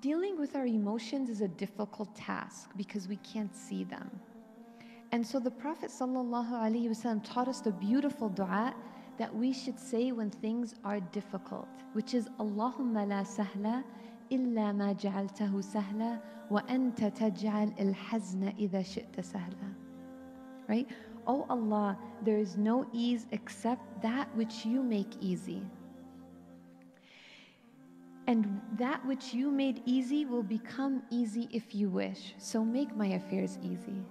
dealing with our emotions is a difficult task because we can't see them. And so the Prophet ﷺ taught us the beautiful dua that we should say when things are difficult, which is Allahumma la sahla illa ma ja'altahu sahla wa anta taj'al al-hazna idha shi'ta sahla. Right? Oh Allah, there is no ease except that which you make easy. And that which you made easy will become easy if you wish. So make my affairs easy.